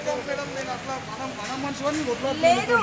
madam నేను అట్లా మనం మనం మనుషులని వదిలేదు లేదు